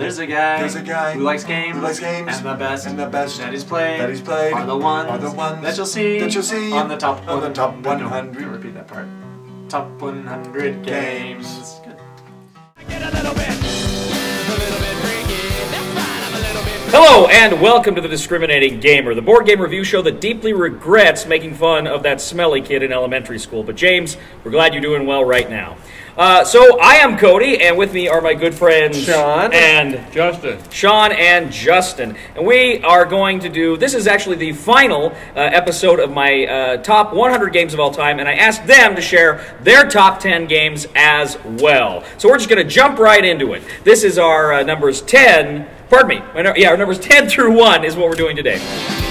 There's a guy. There's a guy who likes games. who likes games, And the best. and the best that he's played. that he's played Are the ones. are the ones that you'll see. that you'll see on the top. on the top no, no, 100. no, repeat that part. Top 100 games. Games. Good. Hello and welcome to the Discriminating Gamer, the board game review show that deeply regrets making fun of that smelly kid in elementary school. But James, we're glad you're doing well right now. Uh, so I am Cody, and with me are my good friends Sean. and Justin. Sean and Justin. And we are going to do this is actually the final uh, episode of my uh, top 100 games of all time, and I asked them to share their top 10 games as well. So we're just going to jump right into it. This is our uh, numbers 10, pardon me, yeah, our numbers 10 through 1 is what we're doing today.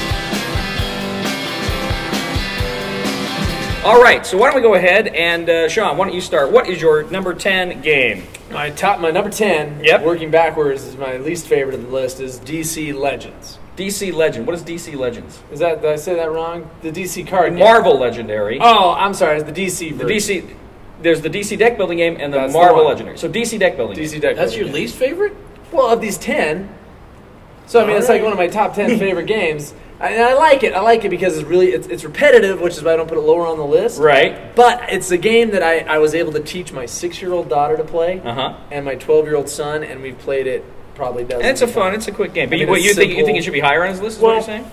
All right, so why don't we go ahead and uh, Sean, why don't you start? What is your number 10 game? My top, my number ten. Yep. Working backwards is my least favorite of the list. Is DC Legends. DC Legend. What is DC Legends? Is that did I say that wrong? The DC card. game. Marvel Legendary. Oh, I'm sorry. It's the DC. The version. DC, there's the DC deck building game and the That's Marvel one. Legendary. So DC deck building. DC game. deck. That's your game. least favorite? Well, of these ten. So I mean, it's like one of my top ten favorite games. I, and I like it. I like it because it's really it's, it's repetitive, which is why I don't put it lower on the list. Right. But it's a game that I, I was able to teach my six year old daughter to play Uh huh. and my twelve year old son, and we've played it probably dozens. And it's a of fun. times. It's a quick game. But I you, mean, what, it's you think you think it should be higher on his list? Is Well- what you're saying?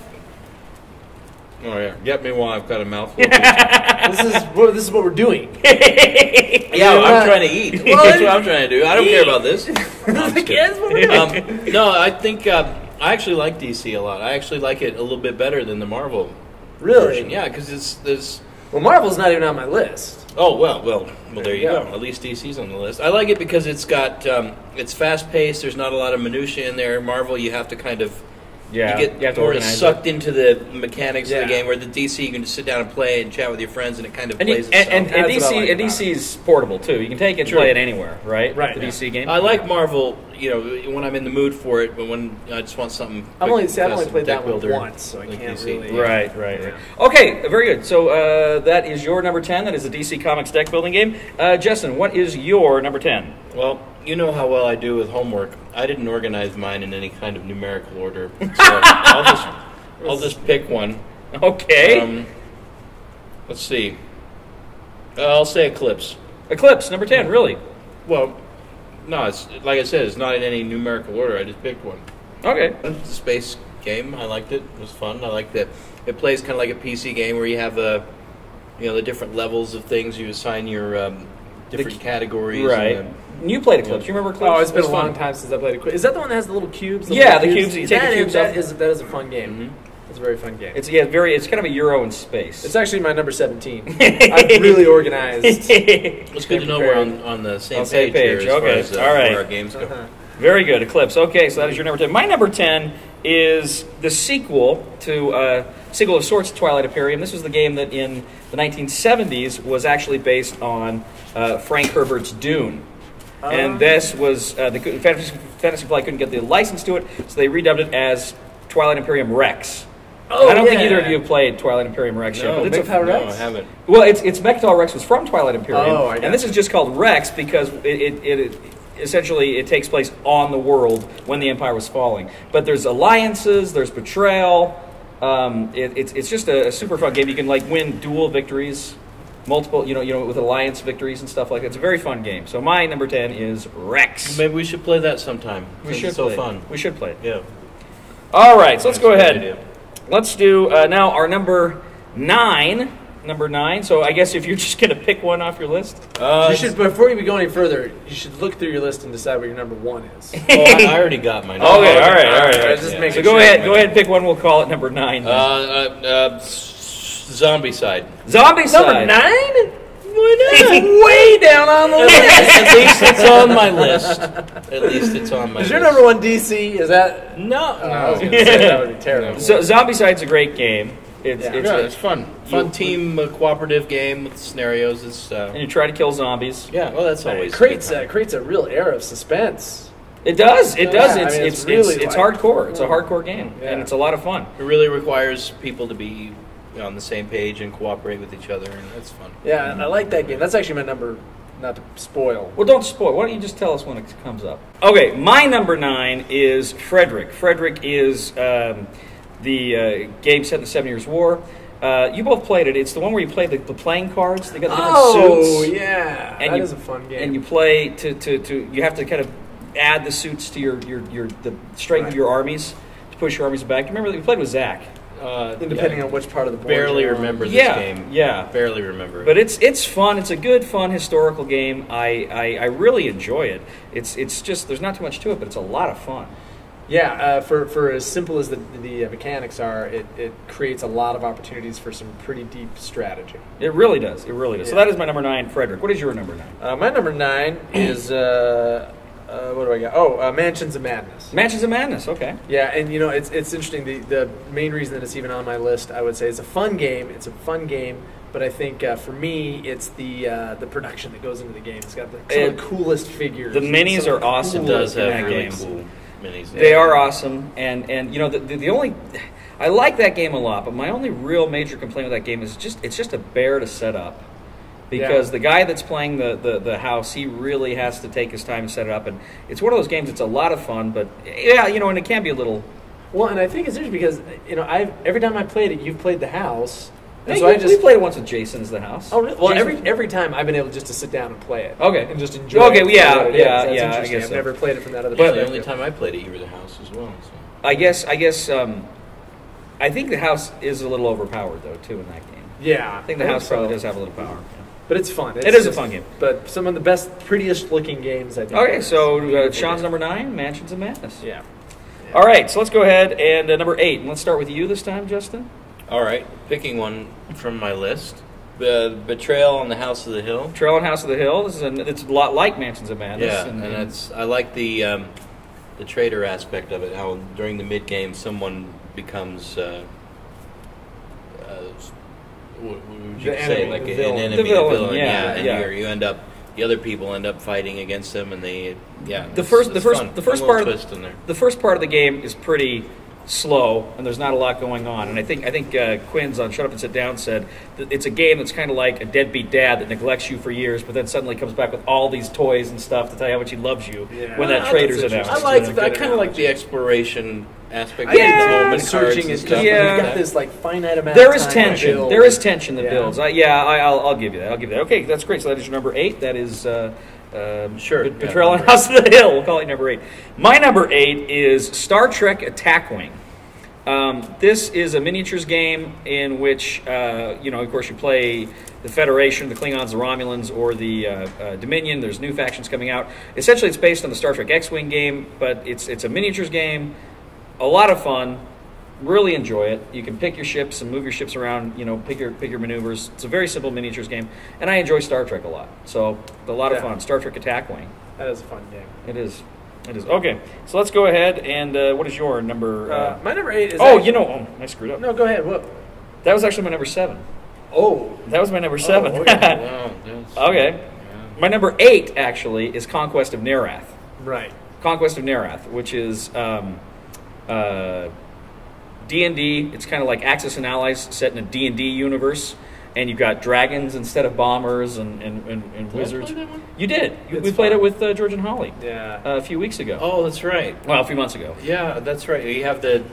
Oh yeah, get me while I've got a mouthful. of this is what this is what we're doing. yeah, You're I'm trying to eat. Well, That's what I'm trying to do. I don't care about this. No, I'm just Again, what we're doing. Um, no, I think uh, I actually like DC a lot. I actually like it a little bit better than the Marvel Really? version. Yeah, because it's there's. Well, Marvel's not even on my list. Oh well, well, well. There you you go. go. At least DC's on the list. I like it because it's got um, it's fast paced. There's not a lot of minutia in there. Marvel, you have to kind of Yeah. you get have to more sucked it. into the mechanics of the game. Where the DC, you can just sit down and play and chat with your friends, and it kind of And, you- plays and, itself. and, and That's DC like and about DC's portable too. You can take it and Sure. play it anywhere, right? Right, The yeah. DC game. I like Marvel, you know, when I'm in the mood for it, but when I just want something. I've only see, I've only played that one once, so I like can't DC. really. Right, right, right. Okay, very good. So uh, that is your number ten. That is the DC Comics deck building game. Uh, Justin, what is your number ten? Well, you know how well I do with homework. I didn't organize mine in any kind of numerical order, so I'll just I'll just pick one. Okay, Um, let's see. Uh, I'll say Eclipse. Eclipse number ten. Really? Well, no, it's like I said, it's not in any numerical order. I just picked one. Okay. It's a space game. I liked it. It was fun. I liked it. It plays kind of like a PC game where you have the, you know, the different levels of things. You assign your um, different categories. Right. and, You played a Eclipse. You remember Eclipse? Oh, it's been It a was long fun. time since I played a clip. Is that the one that has the little cubes? Yeah, little the cubes, you take the That is- cubes that off. is that is a fun game. Mhm. It's a very fun game. It's yeah, very. It's kind of a Euro in space. It's actually my number seventeen. I've really organized. It's good to know we're on, on the same On the same page, page, here as okay. far as uh, All right. where our games go. Uh-huh. Very good, Eclipse. Okay, so that is your number ten. My number ten is the sequel to uh, sequel of sorts, to Twilight Imperium. This was the game that in the 1970s was actually based on uh, Frank Herbert's Dune. And this was uh, the Fantasy, Fantasy Flight couldn't get the license to it, so they redubbed it as Twilight Imperium Rex. Oh, I don't think either of you have played Twilight Imperium Rex yet, No, but it's a, Mechpower no, Rex? I haven't. well, it's it's Mecatol Rex was from Twilight Imperium, Oh, I and this gotcha. is just called Rex because it, it, it essentially it takes place on the world when the Empire was falling. But there's alliances, there's betrayal. Um, it, it's it's just a, a super fun game. You can like win dual victories, multiple you know you know with alliance victories and stuff like that. It's a very fun game. So my number ten is Rex. Maybe we should play that sometime. We should It's so play it. fun. We should play it. Yeah. All right, so let's go a good ahead. Idea. Let's do uh, now our number nine. Number nine. So I guess if you're just gonna pick one off your list. Uh, you should before you go any further. You should look through your list and decide what your number one is. oh, I, I already got mine. Okay, all right, all right, all right. Just Yeah. make So go sure. ahead, go ahead, and pick one. We'll call it number nine. Uh, uh, uh, s- Zombicide. Zombie Number side. nine? Why Way down on the list. At least it's on my list. At least it's on my Is list. your number one DC? Is that? No. I was gonna say that would be terrible. So Zombicide's a great game. It's, Yeah. it's yeah, it's fun. Fun You- team uh, cooperative game with scenarios. It's uh, and you try to kill zombies. yeah. Well, that's always It a creates good a, time. creates a real air of suspense. It does. It Yeah, does. I It's mean, it's it's it's, really it's like- hardcore. It's a hardcore game, Yeah. and it's a lot of fun. It really requires people to be on the same page and cooperate with each other, and that's fun. Yeah, and I like that game. That's actually my number not to spoil. Well, don't spoil. Why don't you just tell us when it comes up? Okay, my number nine is Frederick. Frederick is um, the uh, game set in the Seven Years' War. Uh, you both played it. It's the one where you play the, the playing cards. They got the different Oh suits. yeah, And that you- is a fun game. And you play to, to, to you have to kind of add the suits to your, your, your the strength Right. of your armies to push your armies back. You remember that we played with Zach. Uh, depending yeah, on which part of the board. barely you're on. remember this Yeah, game. yeah. barely remember. it. But it's it's fun. It's a good, fun historical game. I, I, I really enjoy it. It's it's just there's not too much to it, but it's a lot of fun. Yeah, uh, for, for as simple as the, the uh, mechanics are, it, it creates a lot of opportunities for some pretty deep strategy. It really does. It really does. So that is my number nine, Frederick. What is your number nine? Uh, my number nine is uh, what do I got? Oh, uh, Mansions of Madness. Mansions of Madness. Okay. Yeah, and you know it's it's interesting. The the main reason that it's even on my list, I would say, it's a fun game. It's a fun game, but I think uh, for me, it's the uh, the production that goes into the game. It's got the, some of the coolest figures. the minis are the awesome. it does have really game. cool minis. They are awesome, and and you know the, the the only I like that game a lot, but my only real major complaint with that game is just it's just a bear to set up. Because Yeah. the guy that's playing the, the, the house, he really has to take his time to set it up, and it's one of those games. It's a lot of fun, but yeah, you know, and it can be a little. Well, and I think it's interesting because you know I've every time I played it, you've played the house, and Hey, so we, I just we played it once with Jason as the house. Oh, really? well, Jason- every every time I've been able just to sit down and play it. Okay. and just enjoy. Okay, it for yeah, what it is. yeah, That's yeah, I interesting. guess I've never played it from that other But- the only time I played it, you were the house as well. So. I guess I guess um, I think the house is a little overpowered though too in that game. yeah, I think the house so. probably does have a little power. But it's fun. It's It is a fun game. but some of the best, prettiest looking games I think. Okay, so uh, Sean's number nine, Mansions of Madness. Yeah. All right, so let's go ahead and uh, number eight. And let's start with you this time, Justin. All right, picking one from my list. The Betrayal on the House of the Hill. Trail and House of the Hill. This is a, it's a lot like Mansions of Madness. Yeah, and, it's I like the um, the traitor aspect of it. How during the mid game someone becomes uh, uh, what would you The say enemy, like the an villain. enemy, The villain, villain, yeah, and yeah. You end up the other people end up fighting against them, and they yeah. The it's- first- the first- fun. the first part of the- twist in there. the first part of the game is pretty slow, and there's not a lot going on. And I think I think uh, Quinns on Shut Up and Sit Down said that it's a game that's kind of like a deadbeat dad that neglects you for years, but then suddenly comes back with all these toys and stuff to tell you how much he loves you Yeah. when that traitor's interesting. announced. I like. I kind of like the exploration aspect. I of Yeah, think the the searching cards and and stuff. stuff. Yeah. like You've got this like finite amount. There of time tension. build. There is tension that Yeah. builds. Uh, yeah, I, I'll, I'll give you that. I'll give you that. Okay, that's great. So that is your number eight. That is uh, um, Sure, Bet- yeah, Betrayal on number House of the Hill. We'll call it number eight. My number eight is Star Trek Attack Wing. Um, this is a miniatures game in which, uh, you know, of course, you play the Federation, the Klingons, the Romulans, or the uh, uh, Dominion. There's new factions coming out. Essentially, it's based on the Star Trek X-wing game, but it's it's a miniatures game. A lot of fun. Really enjoy it. You can pick your ships and move your ships around. You know, pick your pick your maneuvers. It's a very simple miniatures game, and I enjoy Star Trek a lot. So a lot of fun. Star Trek Attack Wing. That is a fun game. It is. It is. Okay, so let's go ahead and uh, what is your number? Uh, Uh, my number eight is. oh, actually- you know, oh, I screwed up. No, go ahead. What? That was actually my number seven. Oh, That was my number seven. okay. Wow, okay. yeah. My number eight actually is Conquest of Nerath. right. Conquest of Nerath, which is um, D&D. It's kind of like Axis and Allies set in a D&D universe. And you've got dragons instead of bombers and, and, and, and Did I wizards. play that one? You did. You, It's we played fun. it with uh, George and Holly Yeah. uh, a few weeks ago. Oh, that's right. Well, a few months ago. Yeah, that's right. You have the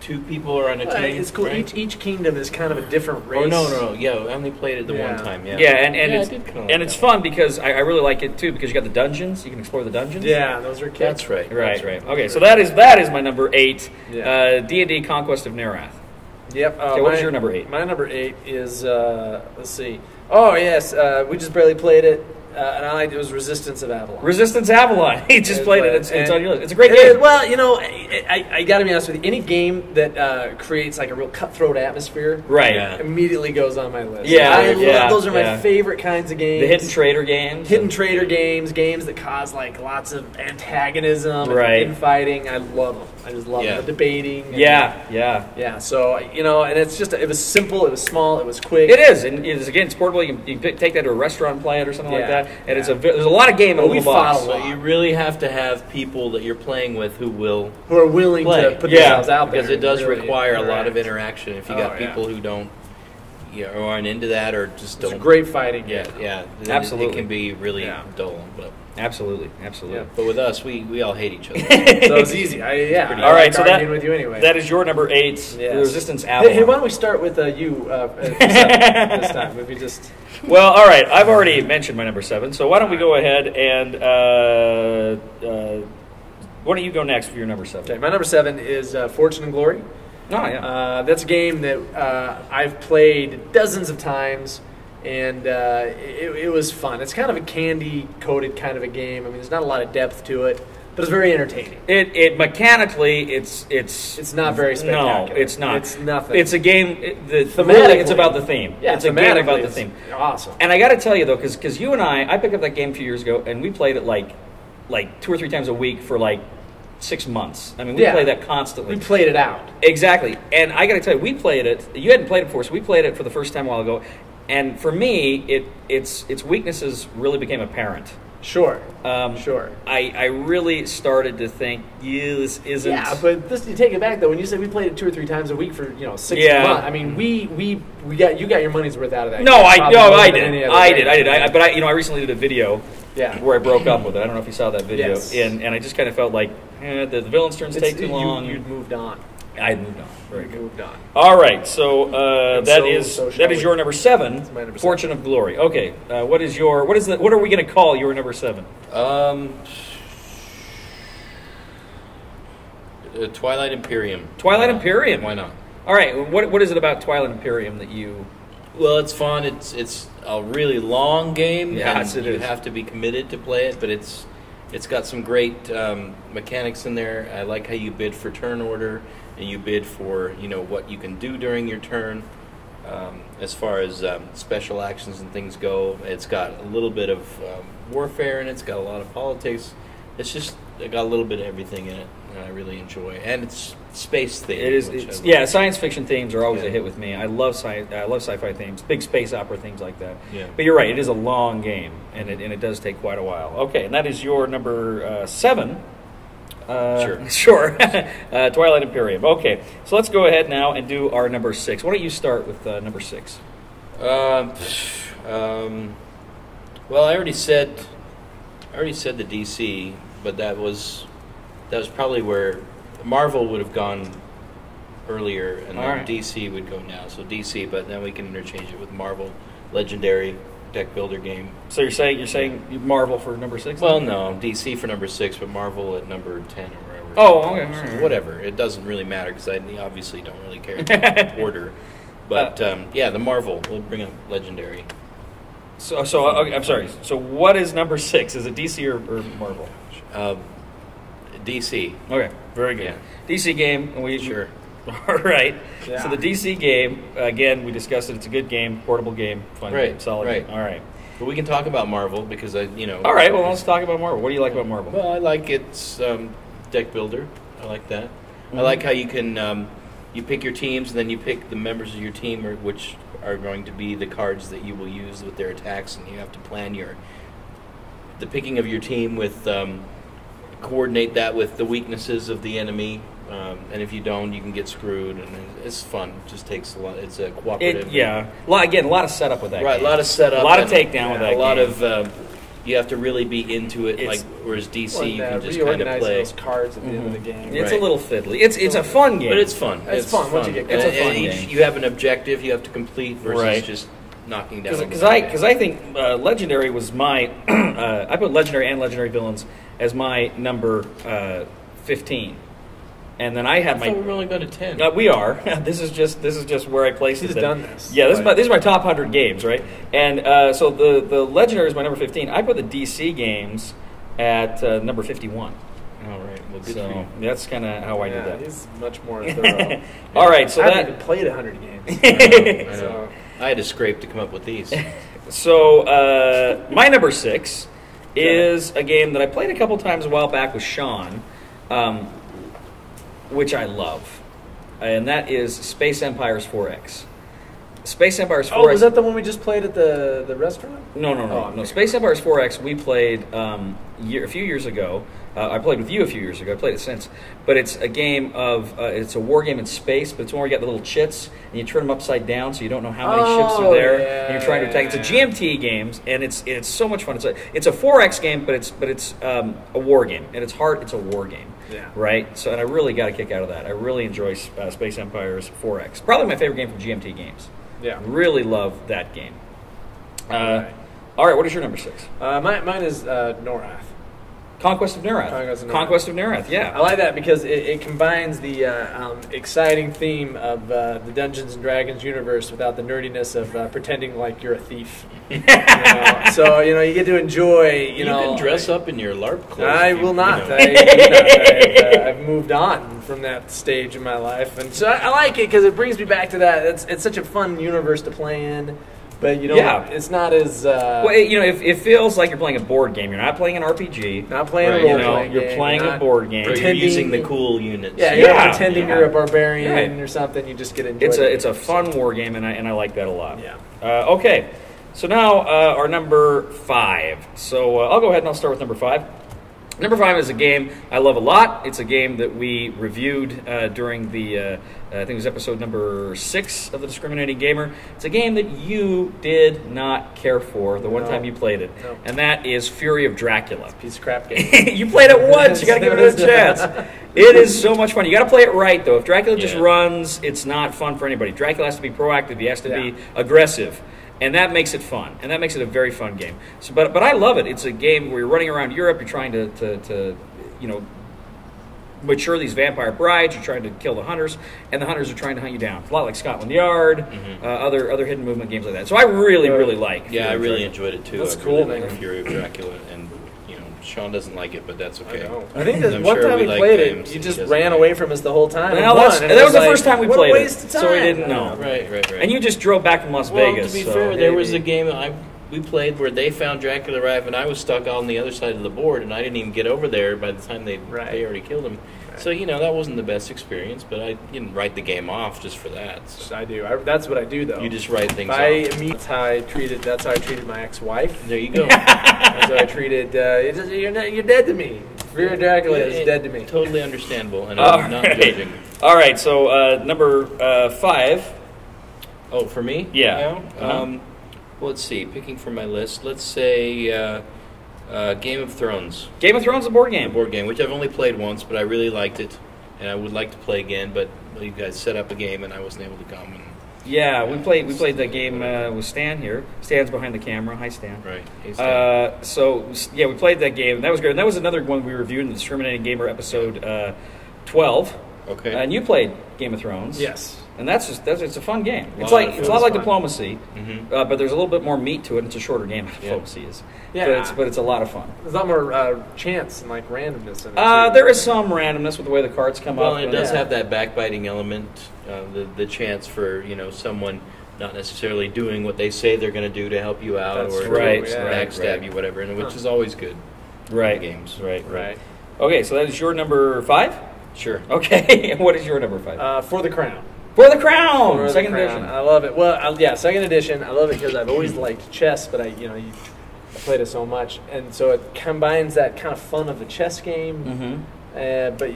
two people are on a Well, team. it's cool. right? Each each kingdom is kind of a different race. Oh no, no, no. Yeah, I only played it the Yeah. one time. Yeah. Yeah, and, and Yeah, it's kinda like and it's that fun because I, I really like it too because you got the dungeons. You can explore the dungeons. Yeah, those are kids. That's right. Right, That's right. Okay, so that is that is my number eight. Uh, D and D Conquest of Nerath. Yep. Uh, Okay, what is my- your number eight? My number eight is uh, let's see. Oh yes, uh, we just barely played it, uh, and I liked it was Resistance of Avalon. Resistance Avalon. he just It's played it. like- It's, it's on your list. It's a great It game. is- well, you know, I, I, I got to be honest with you. Any game that uh, creates like a real cutthroat atmosphere, Right. Yeah. immediately goes on my list. Yeah, I yeah, love, those are my yeah. favorite kinds of games. The hidden traitor games. Hidden traitor games, games that cause like lots of antagonism, Right. and infighting. I love them. I just love Yeah. The debating. and- Yeah, yeah. yeah. So you know, and it's just it was simple, it was small, it was quick. It is, and it is again. It's portable. You can, you can take that to a restaurant, and play it, or something like that. And it's a there's a lot of game in a we little fought box. So you really have to have people that you're playing with who will Who are willing play. to put Yeah, themselves out there because it does really require a lot of interaction. If you Oh, got yeah. people who don't, you know, aren't into that or just It's a don't. great fighting Yeah, game. yeah. It- Absolutely. It can be really Yeah. dull, but Absolutely, absolutely. Yeah. but with us, we, we all hate each other. So it's easy. I, yeah. All right, like so that arguing with you anyway. that is your number eight, Yes. the Resistance Hey, Avalon. hey, why don't we start with uh, you uh, uh, seven this time? Maybe just Well, all right. I've already mentioned my number seven, so why don't we go ahead and uh, uh, why don't you go next for your number seven? okay. My number seven is uh, Fortune and Glory. Oh yeah. Uh, that's a game that uh, I've played dozens of times, and uh, it, it was fun. It's kind of a candy coated kind of a game. I mean, there's not a lot of depth to it, but it's very entertaining. It, it mechanically, it's it's It's not very spectacular. No, it's not. It's nothing. It's a game. It, the really, it's about the theme. Yeah, it's a game about the theme. Awesome. And I got to tell you though, because because you and I, I picked up that game a few years ago, and we played it like like two or three times a week for like six months. I mean, we Yeah. played that constantly. We played it out. Exactly. And I got to tell you, we played it. You hadn't played it before, so we played it for the first time a while ago. And for me, it its its weaknesses really became apparent. Sure. Um, Sure. I, I really started to think, yeah, this isn't. Yeah, but this, you take it back though. When you said we played it two or three times a week for you know six Yeah. months, I mean we we we got you got your money's worth out of that. no, game, I probably no, more I than did, any other I game. did, I did. I, but I, you know, I recently did a video yeah, where I broke up with it. I don't know if you saw that video, Yes. and and I just kind of felt like eh, the, the villain's turns It's- take too you- long. You'd moved on. I moved on. Very You good. Moved on. All right, so uh, And that so- is so shall that is we. your number seven. My number Fortune of Glory. Okay, uh, what is your what is the what are we going to call your number seven? um, uh, Twilight Imperium. Twilight Uh, Imperium. Why not? All right, what what is it about Twilight Imperium that you? Well, it's fun. It's it's a really long game. Yes, and it you is. have to be committed to play it, but it's it's got some great um, mechanics in there. I like how you bid for turn order and you bid for you know what you can do during your turn. Um, as far as um, special actions and things go, it's got a little bit of um, warfare in it. It's got a lot of politics. It's just it got a little bit of everything in it, and I really enjoy. And it's space themed. It is. It's, yeah, science fiction themes are always a hit with me. I love sci. I love sci-fi themes, big space opera things like that. Yeah. But you're right. It is a long game, and it and it does take quite a while. Okay, and that is your number uh, seven. Uh, Sure. Sure. uh, Twilight Imperium. Okay, so let's go ahead now and do our number six. Why don't you start with uh, number six? Um, um, well, I already said, I already said the DC, but that was that was probably where Marvel would have gone earlier, and then right. DC would go now. So DC, but then we can interchange it with Marvel Legendary deck builder game. So you're saying you're saying Marvel for number six? Well, no, DC for number six, but Marvel at number ten or wherever. Oh, okay, So right, whatever. It doesn't really matter because I obviously don't really care about order. But Uh, um, yeah, the Marvel. We'll bring up Legendary. So, so okay, I'm sorry. So what is number six? Is it DC or, or Marvel? Um, DC. Okay, very good. Yeah. DC game. and We Sure. All right. Yeah. So the DC game again, we discussed it. It's a good game, portable game, fun Right, game, solid right. game. All right. But we can talk about Marvel because I, you know. All right. Well, let's talk about Marvel. What do you like about Marvel? Well, I like its um, deck builder. I like that. Mhm. I like how you can um, you pick your teams and then you pick the members of your team, or, which are going to be the cards that you will use with their attacks, and you have to plan your the picking of your team with um, coordinate that with the weaknesses of the enemy. Um, and if you don't, you can get screwed, and it's fun. It just takes a lot. It's a cooperative. It, yeah. A lot, again, a lot of setup with that. Right, a lot of setup. A lot of and, takedown with yeah, that A lot game. of um, you have to really be into it. It's- like whereas DC, Well, you can just kind of play. those cards at the end of the game. Mm-hmm. It's a little fiddly. It's it's a fun game. But it's fun. It's fun once you get And- going. It's a and fun each- game. You have an objective you have to complete versus Right. just knocking down. because I because I think uh, legendary was my uh, I put legendary and legendary villains as my number uh, fifteen, and then I had I my thought we were only going to ten. Uh, we are. this is just this is just where I placed He's it. done this. Yeah, this is my Right. this is my top hundred games, right? And uh, so the the legendary is my number fifteen. I put the DC games at uh, number fifty one. All right. Well, good for So you. that's kind of how I yeah, did that. He's much more thorough. All right, so I haven't that even played hundred games. I know. So- I had to scrape to come up with these. so uh, my number six is a game that I played a couple times a while back with Sean, um, which I love, and that is Space Empires 4X. Space Empires 4X. Oh, was that the one we just played at the the restaurant? No, no, no, Oh, no. Space Empires 4X we played um, year, a few years ago. Uh, I played with you a few years ago. I played it since, but it's a game of uh, it's a war game in space. But it's one where you got the little chits and you turn them upside down, so you don't know how many ships Oh, are there. yeah, and you're trying to attack. It's a. GMT games, and it's it's so much fun. It's a it's a 4X game, but it's but it's um, a war game, and it's hard. It's a war game. Yeah. Right. So, and I really got a kick out of that. I really enjoy uh, Space Empires 4X. Probably my favorite game from GMT games. Yeah. Really love that game. Uh, Alright. all right. What is your number six? Uh, mine, mine is uh, Nerath. Conquest of Nerath. Conquest of Nerath. Conquest of Nerath, I like that because it, it combines the uh, um, exciting theme of uh, the Dungeons and Dragons universe without the nerdiness of uh, pretending like you're a thief. You know? So you know you get to enjoy. You, You, know, can dress up in your LARP clothes. I you- will not. you know. I, do not. I've, uh, I've moved on from that stage in my life, and so I, I like it because it brings me back to that. It's it's such a fun universe to play in, but you know, Yeah. it's not as uh, Well, it, you know, it, it feels like you're playing a board game. You're not playing an RPG. not playing Right, a you role You know, playing you're playing a board game. Or you're pretending- using the cool units. Yeah, you're Yeah, not pretending yeah. you're a barbarian Right. or something. You just get enjoy. It's the a it's a game. fun war game, and I and I like that a lot. Yeah. Uh, okay, so now uh, our number five. So uh, I'll go ahead and I'll start with number five. Number five is a game I love a lot. It's a game that we reviewed uh, during the, uh, I think it was episode number six of the Discriminating Gamer. It's a game that you did not care for the one No. time you played it, No. and that is Fury of Dracula. piece of crap game. you played it once. You got to give it a chance. It is so much fun. You got to play it right though. If Dracula just runs, it's not fun for anybody. Dracula has to be proactive. He has to be aggressive, and that makes it fun. And that makes it a very fun game. So, but but I love it. It's a game where you're running around Europe. You're trying to to, to you know mature these vampire brides. You're trying to kill the hunters, and the hunters are trying to hunt you down. It's a lot like Scotland Yard, uh, other other hidden movement games like that. So I really really like. Yeah, I Fury of really Dracula. enjoyed it too. That's I cool, really like. Fury of Dracula, and you know, Sean doesn't like it, but that's okay. I think that I'm one sure time we like played games it, that you he just ran away from us the whole time. and Well, won, and that it was the like, first time we what played a it, waste of so we didn't know. Right, right, right. And you just drove back from Las well, Vegas. to be so- fair, there was a game I we played where they found Dracula alive, and I was stuck on the other side of the board, and I didn't even get over there by the time they Right. they already killed him. So you know that wasn't the best experience, but I didn't write the game off just for that. So I do. I, that's what I do, though. you just write things I off. meet. That's how I treated. That's how I treated my ex-wife. There you go. that's how I treated. Uh, just- you're not, you're dead to me. Of Dracula is dead to me. Totally understandable, and All I'm not right. judging. All right, so uh, number uh, five. Oh, for me? Yeah. Uh-huh. Um, well, let's see. Picking from my list, let's say uh, Game of Thrones, Game of Thrones, is a board a game. board game, which I've only played once, but I really liked it, and I would like to play again. But you guys set up a game, and I wasn't able to come. And, Yeah, we played. We played that game uh, with Stan here. Stan's behind the camera. Hi, Stan. right. Hey, Stan. Uh, so yeah, we played that game. And that was great. And that was another one we reviewed in the Discriminating Gamer episode uh, twelve. okay. And you played Game of Thrones. Yes. And that's just that's it's a fun game. It's Lot like of it's fun. not like Fun. diplomacy, hmm uh, but there's a little bit more meat to it. It's a shorter game. than Yeah. Diplomacy is. Yeah. But it's but it's a lot of fun. There's a lot more uh, chance and like randomness in it. Uh, too. there is some randomness with the way the cards come Well, up. and it does Yeah. have that backbiting element, uh, the the chance for you know someone not necessarily doing what they say they're going to do to help you out That's or Right, yeah. backstab right. you, whatever, and which Huh. is always good. right games. Right, right. Okay, so that is your number five. Sure. Okay, and what is your number five? Uh, for the crown. For the Crown, For the second Crown. edition. I love it. Well, I, yeah, second edition. I love it because I've always liked chess, but I, you know, you, I played it so much, and so it combines that kind of fun of a chess game, hmm uh, but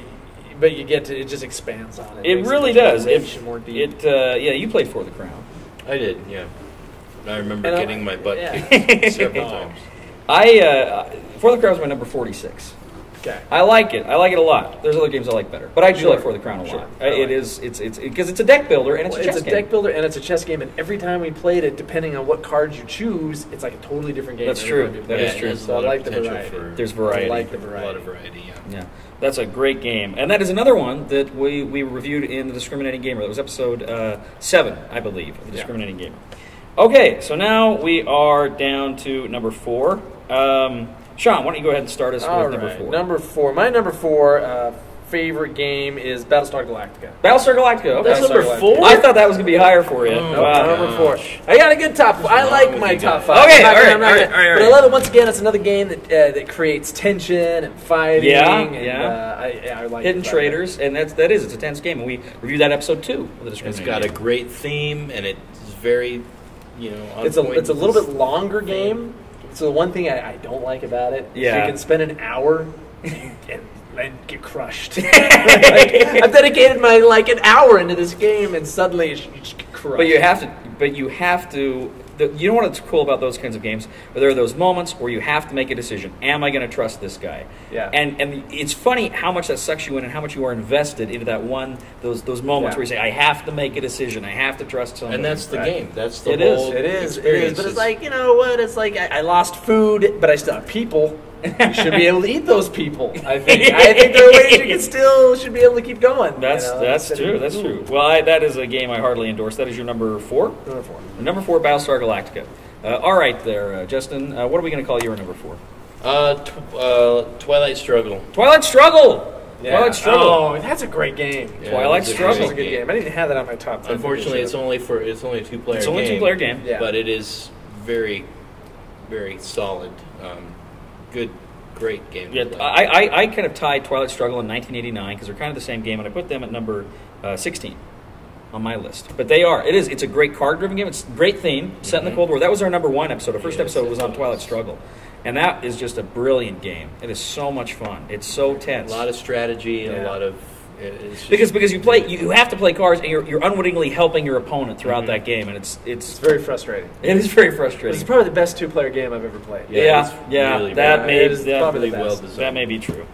but you get to it just expands on it. It makes really much more does. It, more deep. it uh, yeah, you played For the Crown. I did, yeah. I remember And I- getting my butt yeah. kicked several times. I uh, For the Crown is my number forty-six. Okay. I like it. I like it a lot. There's other games I like better, but I do Sure. like For the Crown a Sure. lot. I Uh, it like is. It's it's because it's a deck builder and it's Well, a chess it's a game. deck builder and it's a chess game, and every time we played it, depending on what cards you choose, it's like a totally different game. That's true. time you That play is true. So a I lot like the variety. for There's variety. I like the variety. a lot of variety, yeah. Yeah, that's a great game, and that is another one that we, we reviewed in the Discriminating Gamer. That was episode uh, seven, I believe, of the Yeah. Discriminating Gamer. Okay, so now we are down to number four. Um, Sean, why don't you go ahead and start us All with number four? Number four. My number four uh, favorite game is Battlestar Galactica. Battlestar Galactica. Okay. That's Battlestar number Galactica. four? I thought that was gonna be higher for you. Oh, No, Wow. number four. I got a good top. I like my top guys? five. Okay, I'm not all gonna- right, I'm not all right, gonna- all right, But I love it once again. It's another game that uh, that creates tension and fighting. Yeah, and, yeah. Uh, I, yeah, I like Hidden it. Traders, and that's that is it's a tense game, and we reviewed that episode two of the It's Discriminating got a great theme, and it's very, you know, It's a it's a little bit longer game. So the one thing I, I don't like about it is Yeah. you can spend an hour and get crushed. Like, I've dedicated my like an hour into this game and suddenly you just get crushed. But you have to. But you have to. The, you know what's cool about those kinds of games? There are those moments where you have to make a decision. Am I going to trust this guy? Yeah. And and it's funny how much that sucks you in and how much you are invested into that one. Those those moments Yeah. where you say, I have to make a decision. I have to trust someone. And that's the Right. game. That's the It is. whole It is, it is, but it's like you know what? It's like I, I lost food, but I still have people. You should be able to eat those people. I think. I think there are ways you can still should be able to keep going. you That's know, that's true. That's true. Well, I, that is a game I hardly endorse. That is your number four. Number four. Number four, Battlestar Galactica. Uh, all right, there, uh, Justin. Uh, what are we going to call your number four? uh, tw- uh, Twilight Struggle. Twilight Struggle. Yeah. Twilight Struggle. Oh, that's a great game. Yeah, Twilight it's Struggle. That's a good game. I didn't have that on my top. 10 Unfortunately, it's only for it's only a two player. It's only a two-player game. Yeah. but it is very, very solid. Um, good, great game. Yeah. I, I, I kind of tied Twilight Struggle in 1989 because they're kind of the same game, and I put them at number uh, 16 on my list. But they are. It is. It's a great card-driven game. It's a great theme set in the Mhm. Cold War. That was our number one episode. Our first Yes, episode was on. Twilight Struggle, and that is just a brilliant game. It is so much fun. It's so tense. a lot of strategy and Yeah. a lot of just- because because you play you have to play cards and you're, you're unwittingly helping your opponent throughout Mhm. that game and it's It's it's very frustrating. it is very frustrating. It's probably the best two-player game I've ever played. Yeah, Yeah, yeah, really that may It is that, probably really the well best. designed. that may be true.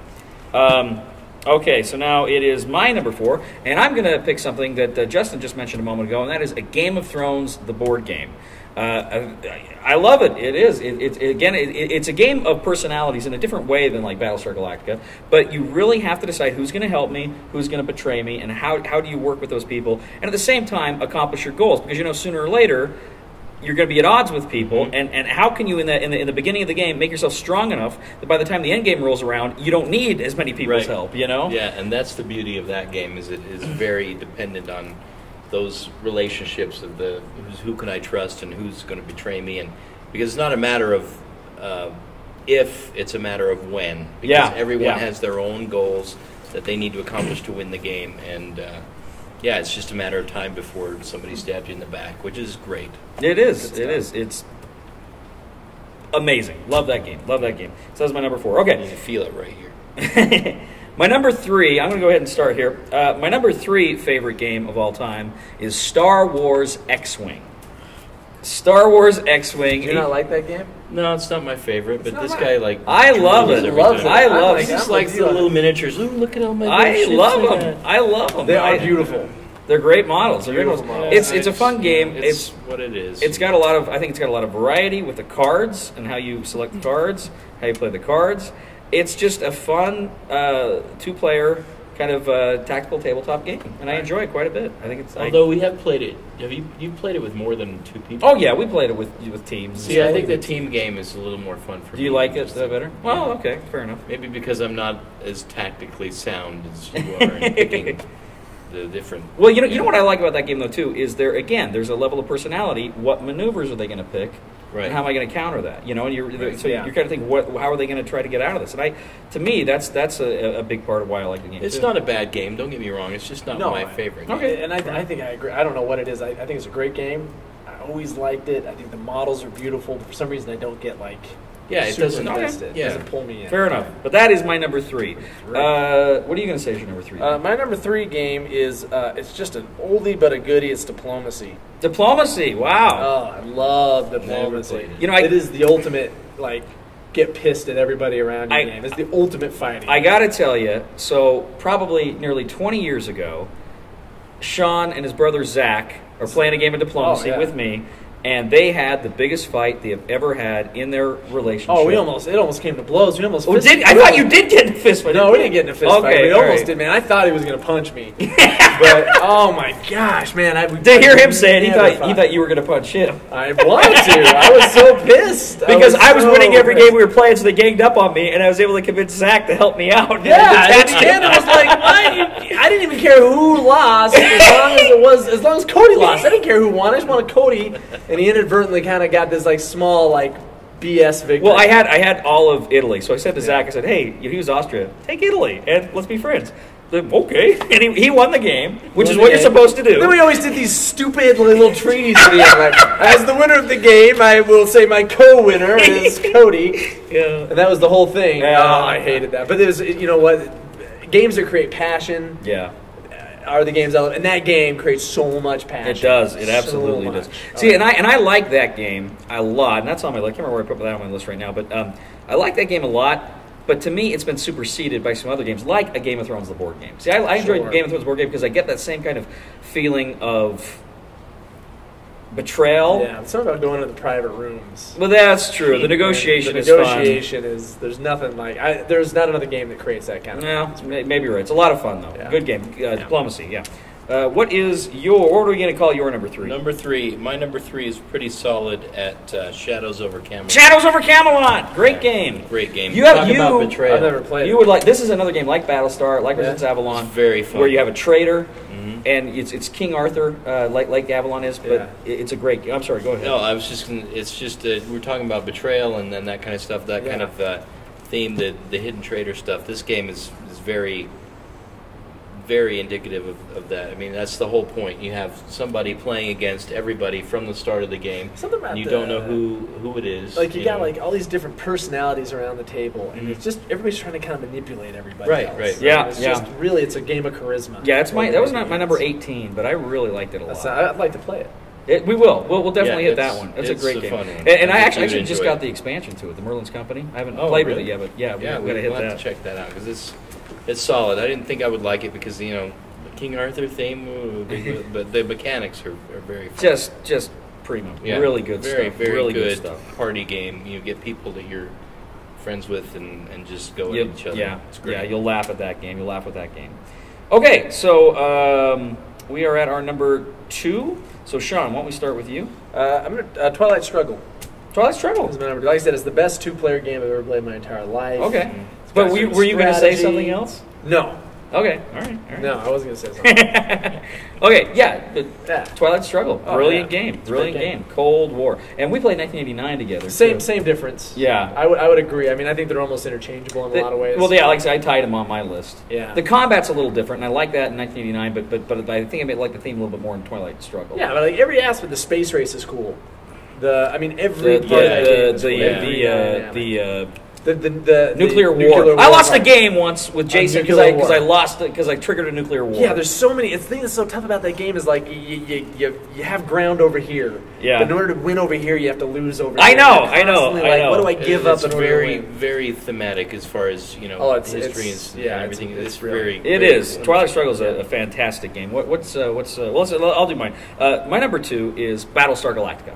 Um, okay, so now it is my number four, and I'm going to pick something that uh, Justin just mentioned a moment ago, and that is a Game of Thrones, the board game. Uh, I, I love it. It is. It, it, it- again, it, it- it's a game of personalities in a different way than like Battlestar Galactica. But you really have to decide who's going to help me, who's going to betray me, and how how do you work with those people, and at the same time accomplish your goals because you know sooner or later you're going to be at odds with people, Mhm. and, and how can you in the, in the in the beginning of the game make yourself strong enough that by the time the end game rolls around, you don't need as many people's Right. help. You know? Yeah, and that's the beauty of that game is it is very dependent on those relationships of the who's, who can I trust and who's going to betray me, and because it's not a matter of uh, if, it's a matter of when. Because Yeah, everyone yeah. has their own goals that they need to accomplish to win the game, and uh, yeah, it's just a matter of time before somebody stabs you in the back, which is great. It is. It is. It's amazing. Love that game. Love that game. So that's my number four. You Okay. can feel it right here. my number three. I'm going to go ahead and start here. Uh, my number three favorite game of all time is Star Wars X-wing. Star Wars X-wing. Do you not like that game? No, it's not my favorite, but this guy like I love it. every Loves it. I I love. He like just I'm likes the you little it. miniatures. Ooh, look at all my. I love I them. got. I love them. They are I- beautiful. They're great models. They're great Beautiful models. models. It's it's a fun game. It's, It's what it is. It's got a lot of. I think it's got a lot of variety with the cards and how you select the cards, how you play the cards. It's just a fun uh, two-player kind of uh, tactical tabletop game, and I enjoy it quite a bit. I think it's. I- Although we have played it. Have you you played it with more than two people? oh yeah, we played it with with teams. See, I think the team game is a little more fun for Do me. you like it uh, better? Well, okay, fair enough. Maybe because I'm not as tactically sound as you are in picking the different. Well, you know, you know what I like about that game though too is there again there's a level of personality. What maneuvers are they going to pick? Right. And how am I going to counter that? You know, and you're Right. so Yeah. you're kind of thinking, what? How are they going to try to get out of this? And I, to me, that's that's a, a big part of why I like the game. It's too. not a bad game. Don't get me wrong. It's just not No, my I- favorite. Okay. Game. And I, I think I agree. I don't know what it is. I, I think it's a great game. I always liked it. I think the models are beautiful. But For some reason, I don't get like Yeah, it super doesn't. invested. It Yeah. doesn't pull me in. Fair enough. But that is my number three. Uh, what are you going to say is your number three? Uh, my number three game is uh, it's just an oldie but a goodie. It's diplomacy. Diplomacy. Wow. Oh, I love diplomacy. You know, I- it is the ultimate like get pissed at everybody around you I- game. It's the ultimate fighting. I got to tell you, so probably nearly 20 years ago, Sean and his brother Zach are playing a game of diplomacy Oh, yeah. with me, and they had the biggest fight they have ever had in their relationship. oh, we almost it almost came to blows. We almost. Oh, did I thought you did get in a fist fight? No, we didn't get in a fist okay, fight. We almost right. did, man. I thought he was going to punch me. but oh my gosh, man! I To hear him say it, he thought he thought you were going to punch him. I wanted to. I was so pissed Because I was so winning every pissed. game we were playing, so they ganged up on me, and I was able to convince Zach to help me out. and Yeah, I at detached the end him. I was like, why? I didn't even care who lost as long as it was as long as Cody lost. I didn't care who won. I just wanted Cody, and he inadvertently kind of got this like small like BS victory. Well, I had I had all of Italy, so I said to Zach, I said, "Hey, he was Austria. Take Italy, and let's be friends." Okay, and he, he won the game, which is what you're supposed to do. Then we always did these stupid little treaties the. Like, as the winner of the game, I will say my co-winner is Cody, yeah. and that was the whole thing. Yeah. Oh, I hated that. But there's, you know what? Games that create passion Yeah. Are the games I love, and that game creates so much passion. It does. It absolutely much. does. See, and I and I like that game a lot, and that's on my list. I can't remember where I put that on my list right now, but um, I like that game a lot. But to me, it's been superseded by some other games, like a Game of Thrones, the board game. See, I, I Sure. Game of Thrones board game because I get that same kind of feeling of betrayal. Yeah, it's something about going to the private rooms. Well, that's true. The negotiation the is negotiation is there's nothing like I, there's not another game that creates that kind of. No, may- maybe you're right. It's a lot of fun though. Yeah. Good game. Uh, Diplomacy. Yeah. Uh, what is your? What are we going to call your number three? Number three, my number three is pretty solid at uh, Shadows over Camelot. Shadows over Camelot. Great game. Great game. You have- Talk you- about betrayal. I've never played. You would like this is another game like Battlestar, like Yeah. Resistance Avalon, It's very fun. where you have a traitor, Mhm. and it's it's King Arthur, uh, like like Avalon is, but Yeah. it's a great. game. I'm sorry, go ahead. No, I was just. Gonna, it's just uh, we're talking about betrayal and then that kind of stuff. That kind of uh, theme, the the hidden traitor stuff. This game is is very, very indicative of, of that. I mean, that's the whole point. You have somebody playing against everybody from the start of the game. Something about and you the- don't know who who it is. Like you, got know. like all these different personalities around the table, and Mhm. it's just everybody's trying to kind of manipulate everybody. Right, else. right. Yeah, It's yeah. just really it's a game of charisma. yeah, it's my that was not my number 18, but I really liked it a lot. Not, I'd like to play it. It, we will. We'll, we'll definitely Yeah, hit that it's- one. That's a it's great a game. fun one. And, and I I actually, actually just enjoy got it. the expansion to it, the Merlin's Company. I haven't Oh, played really? with it yet, but yeah, we, yeah, we got to hit will have that. to check that out because it's it's solid. I didn't think I would like it because you know the King Arthur theme, ooh, but- but the mechanics are, are very fun. Just, just primo. Yeah, really good very, stuff. Very really good, stuff. party game. You get people that you're friends with and, and just go You- at each other. Yeah, it's great. yeah, you'll laugh at that game. You'll laugh with that game. Okay, so um, we are at our number two. So Sean, why don't we start with you? Uh, I'm gonna uh, Twilight Struggle. Twilight Struggle. Is. Like I said, it's the best two-player game I've ever played in my entire life. Okay, It's but we, were you going to say something else? No, Okay, all right, all right. no, I wasn't gonna say something. okay, yeah, the Yeah. Twilight Struggle, Oh, brilliant yeah. game, It's a great brilliant game. game. Cold War, and we played 1989 together. Same, same difference. Yeah. I would, I would agree. I mean, I think they're almost interchangeable in a lot of ways. Well, yeah, like I said, I tied them on my list. Yeah. The combat's a little different, and I like that in 1989, but but but I think I may like the theme a little bit more in Twilight Struggle. Yeah, but like every aspect, of the space race is cool. The, I mean, every The part the of that the game the, cool. the, Every uh, dynamic. the uh, the, the, the nuclear, the war. I lost a game once with Jason because I because I lost because I triggered a nuclear war. Yeah, there's so many. The thing that's so tough about that game is like you, you, you, you have ground over here. Yeah. But in order to win over here, you have to lose over. I here. know, I know, constantly I like, know. What do I give it's up in order very, to win? very thematic as far as you know Oh, it's- histories it's- and yeah, it's- everything. it's It's, really- very. It very is. Twilight Struggle is a, a fantastic game. What, what's uh, what's uh, well? I'll do mine. Uh, my number two is Battlestar Galactica.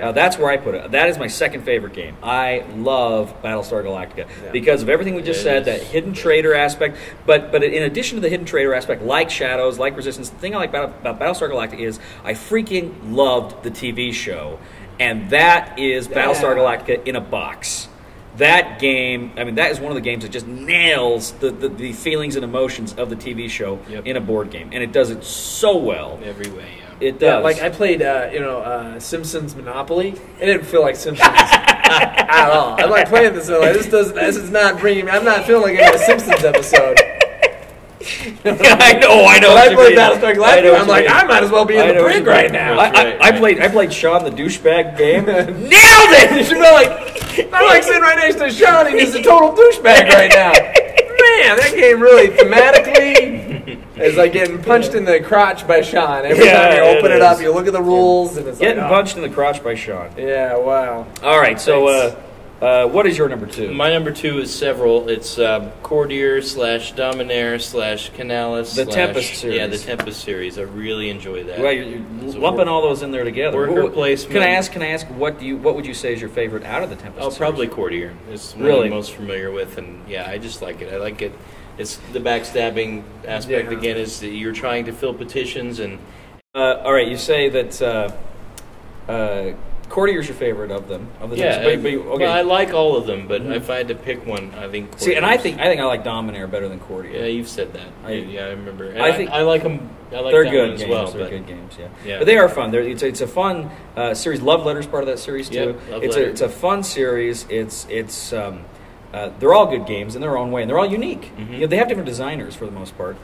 Uh, that's where I put it. That is my second favorite game. I love Battlestar Galactica Yeah. because of everything we just It said, is. that hidden traitor aspect. But but in addition to the hidden traitor aspect, like Shadows, like Resistance, the thing I like about, about Battlestar Galactica is I freaking loved the TV show, and that is Battlestar Galactica in a box. That game, I mean, that is one of the games that just nails the, the, the feelings and emotions of the TV show Yep. in a board game, and it does it so well. every way. Yeah. It does. Yeah, like I played, uh, you know, uh, Simpsons Monopoly. It didn't feel like Simpsons at all. I'm like playing this, and like this does this is not bringing. me I'm not feeling like I'm in a Simpsons episode. I know, I know. When I what you played mean. Battlestar I know Galactica, what I'm like, mean. I might as well be in know the what brig right now. I, I, I played I played Sean the douchebag game. Nailed it! You should feel like I'm like sitting right next to Sean, and he's a total douchebag right now. Man, that game really thematically is like getting punched in the crotch by Sean. Every Yeah, time you open it, up, is. you look at the rules, and it's Getting like, oh. punched in the crotch by Sean. Yeah, wow. All right, so uh, uh, what is your number two? My number two is several. It's um, Courtier slash Dominare slash Canalis. The slash- Tempest series. Yeah, the Tempest series. I really enjoy that. well, you're, you're It's a lumping work- all those in there together. worker What- placement. Can I ask? Can I ask what do you? What would you say is your favorite out of the Tempest? Oh, series? probably Courtier. It's one Really? I'm most familiar with, and yeah, I just like it. I like it. It's the backstabbing aspect Yeah. again. Is that you're trying to fill petitions, and Uh, all right, you say that uh, uh, Courtier's your favorite of them of the yeah. But, but okay. Well, I like all of them, but Mhm. if I had to pick one, I think. See, and I think I think I like Dominare better than Courtier. Yeah, you've said that. I- yeah, I remember. And I think- I like them. I like they're good as games. well. they're good games, yeah. Yeah. But they are fun. They're, it's a, it's a fun uh, series. Love Letters part of that series too. Yep, Love it's a it's a fun series. It's it's um, Uh, they're all good games in their own way, and they're all unique. Mhm. You know, they have different designers for the most part,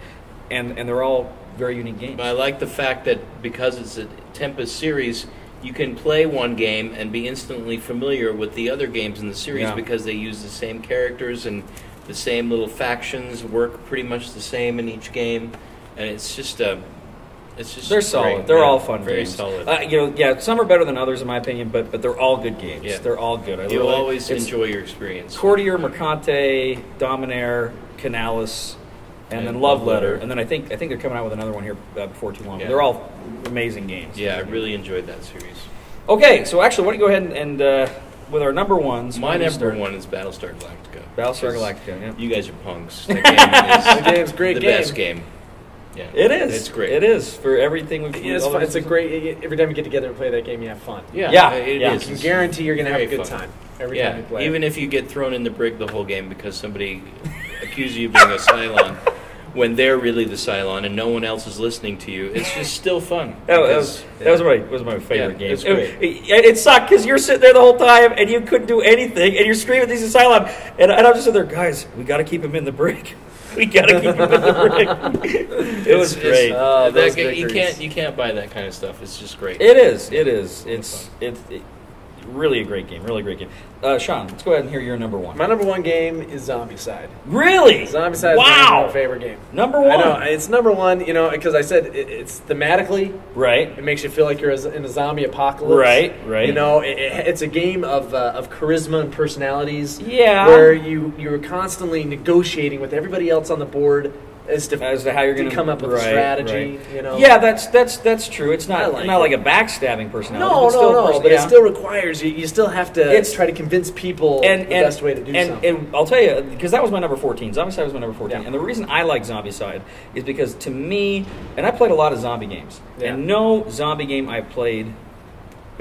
and and they're all very unique games. But I like the fact that because it's a Tempest series, you can play one game and be instantly familiar with the other games in the series Yeah. because they use the same characters and the same little factions work pretty much the same in each game, and it's just a. It's just They're great. solid. They're Yeah, all fun Very games. solid. Uh, you know, yeah, some are better than others in my opinion, but but they're all good games. Yeah. They're all good. I You'll really- always enjoy your experience. Courtier, Mercante, Dominare, Canalis, and, then And Love Love Letter. Letter. And then I think I think they're coming out with another one here uh, before too long. Yeah. They're all amazing games. Yeah, I really enjoyed that series. Okay, so actually, why don't you go ahead and, and uh, with our number ones? My number start? one is Battlestar Galactica. Battlestar Galactica. Yeah. You guys are punks. That game is The game's great the game. best game. Yeah, It is. It's great. It is for everything we've. Yeah, it's, fun. it's a great. Every time you get together and play that game, you have fun. Yeah, Yeah, it yeah. is. You can guarantee you're going to have a good fun. time every yeah, time you play. even if you get thrown in the brig the whole game because somebody accuses you of being a Cylon when they're really the Cylon and no one else is listening to you, it's just still fun. That, that because- was, that was my was my favorite Yeah, game. it's It, great. it, it sucked because you're sitting there the whole time and you couldn't do anything, and you're screaming these asylum, and, and I'm just sitting there, guys. We got to keep him in the brick. We got to keep him in the brick. it was It's- it's- great. Oh, that those ga- you victories. can't you can't buy that kind of stuff. It's just great. It is. It is. It's it's it, really a great game. Really great game. Uh, Shawn, let's go ahead and hear your number one. My number one game is Zombicide. Really? Zombicide Wow. is my favorite game. Number I one. know it's number one. You know because I said it, it's thematically Right. It makes you feel like you're in a zombie apocalypse. Right, right. You know, it, it- it's a game of uh, of charisma and personalities. Yeah. Where you you're constantly negotiating with everybody else on the board as to, As to how you're going to come up with a strategy. You know. Yeah, that's that's that's true. It's not like not it. like a backstabbing personality. No, but still no, no. person- But yeah. it still requires you. You still have to It's- try to convince people and, the and, best way to do and, something. And I'll tell you, because that was my number 14. Zombicide was my number 14. Yeah. And the reason I like Zombicide is because to me, and I played a lot of zombie games, Yeah. and no zombie game I played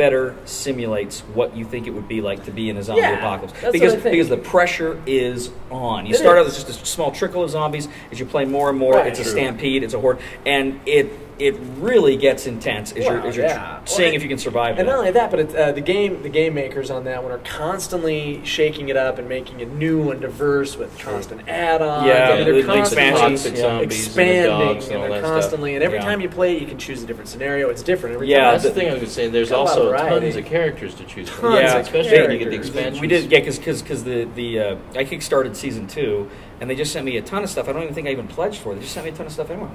better simulates what you think it would be like to be in a zombie Yeah, apocalypse. because because the pressure is on. You It start out is. with just a small trickle of zombies. As you play more and more, Right. it's a stampede, it's a horde, and it it really gets intense as you're, as you're yeah. seeing Well, if you can survive. And that. not only that, but it's, uh, the game the game makers on that one are constantly shaking it up and making it new and diverse with constant add-ons. Yeah, I mean, they're the- the constantly expansions, Toxic yeah. and the expanding, and and they're that constantly. And every Yeah. time you play it, you can choose a different scenario. It's different every Yeah, time. That's the the- thing I was going to say. There's Got a lot of also tons of characters to choose from. Tons Yeah. of especially when you get the characters. expansions. We did, yeah, because because the the uh, I kickstarted season two, and they just sent me a ton of stuff. I don't even think I even pledged for. it. They just sent me a ton of stuff anyway.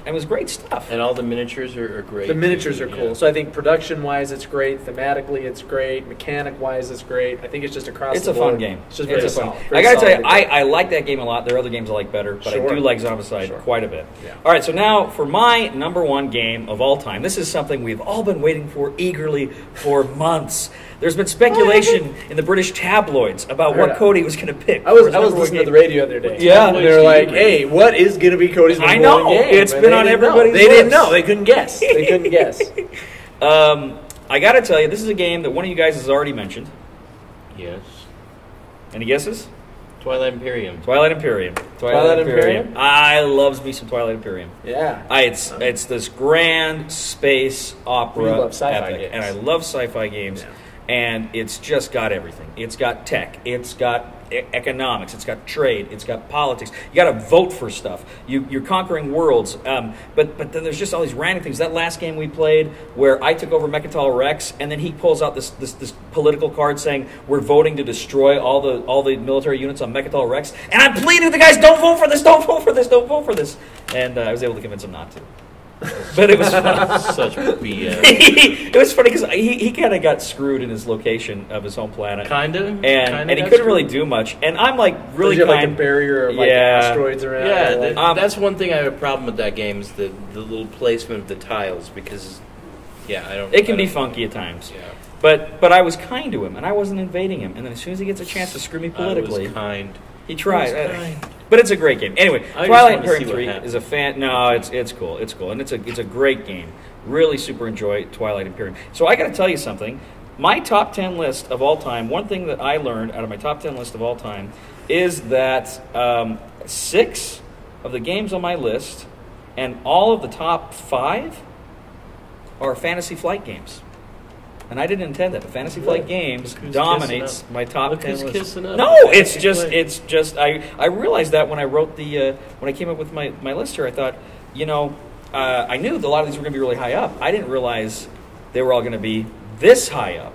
And it was great stuff. And all the miniatures are, are great. The miniatures are yeah. cool. So I think production-wise, it's great. Thematically, it's great. Mechanic-wise, it's great. I think it's just across. It's a fun game. It's just very a fun. solid. I gotta tell you, I. I like that game a lot. There are other games I like better, but I do like Zombicide Sure. quite a bit. Yeah. All right, so now for my number one game of all time, this is something we've all been waiting for eagerly for months. There's been speculation in the British tabloids about what. Cody was going to pick. I was I was number one listening to the radio the other day. Yeah. and they were like, "Hey, what is going to be Cody's number I know. one game?" It's And been on didn't know. everybody's They didn't know. They couldn't guess. They couldn't guess. Um, I got to tell you, this is a game that one of you guys has already mentioned. Yes. Any guesses? Twilight Imperium. Twilight Imperium. Twilight Imperium? I loves me some Twilight Imperium. Yeah. I, it's it's this grand space opera You love sci-fi epic, games. and I love sci-fi games. Yeah. And it's just got everything. It's got tech. It's got e- economics. It's got trade. It's got politics. You got to vote for stuff. You, you're conquering worlds. Um, but but then there's just all these random things. That last game we played, where I took over Mecatol Rex, and then he pulls out this, this this political card saying we're voting to destroy all the all the military units on Mecatol Rex, and I'm pleading with the guys, don't vote for this, don't vote for this, don't vote for this, and uh, I was able to convince him not to. But it was fun. Such BS. it was funny because he, he kind of got screwed in his location of his home planet. Kinda. and and he couldn't really do much. And I'm like really Does you have like kind. a barrier of like Yeah. asteroids around. Yeah, it, like- that, Um, that's one thing I have a problem with that game is the, the little placement of the tiles because, yeah, I don't. it can I be don't- funky at times. Yeah, But but I was kind to him, and I wasn't invading him. And then as soon as he gets a chance to screw me I was politically, kind. He tries. I Uh. But it's a great game. Anyway, I Twilight wanted Imperium Three is a fan. No, it's it's cool. It's cool, and it's a it's a great game. Really super enjoy Twilight Imperium. So I got to tell you something. My top ten list of all time. One thing that I learned out of my top ten list of all time is that um, six of the games on my list and all of the top five are fantasy flight games. And I didn't intend that, but Fantasy Flight Games Who's dominates up? my top Look ten who's list. kissing up. No, it's just it's just I I realized that when I wrote the uh, when I came up with my my list here, I thought you know uh, I knew that a lot of these were going to be really high up. I didn't realize they were all going to be this high up.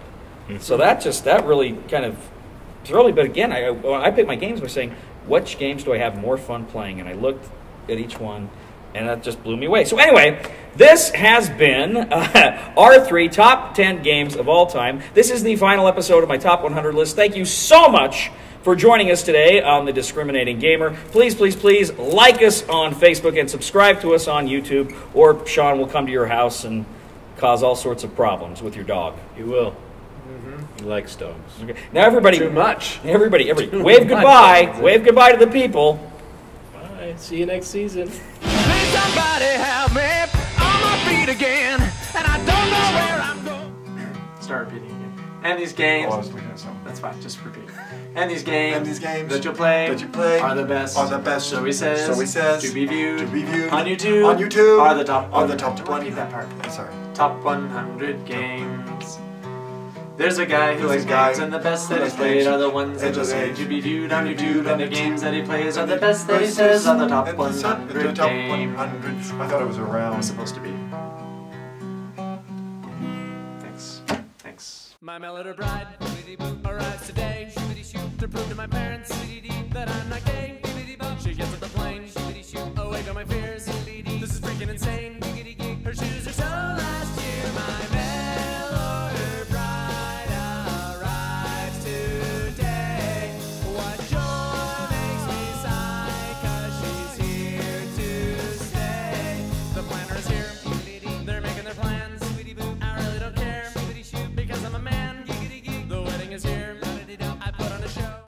Mm-hmm. So that just that really kind of threw me. But again, I when I picked my games by saying which games do I have more fun playing, and I looked at each one, and that just blew me away. So anyway, this has been uh, our three top ten games of all time. This is the final episode of my top 100 list. Thank you so much. For joining us today on The Discriminating Gamer. Please, please, please like us on Facebook and subscribe to us on YouTube, or Shawn will come to your house and cause all sorts of problems with your dog. You will. He likes dogs. Okay. Now, everybody, Too much. everybody, everybody, Too wave much. goodbye. Wave goodbye to the people. Bye. See you next season. Start repeating again. And these games. Oh, I was looking at something. That's fine. Just repeat. And these games. And these games that you play. that you play Are the best. are the best. So he says. So he says. To be viewed. To be viewed On YouTube. On YouTube. Are the top. Are the top Repeat that part. Sorry. Top 100 games. There's a guy who There's likes guy games, and the best that he's played are the ones that just say to be viewed on YouTube, and the games that he plays are the best that he says are the top and the top- 100 games. I thought it was around. was supposed to be. My melody bride, arrives today. To prove to my parents that I'm not gay.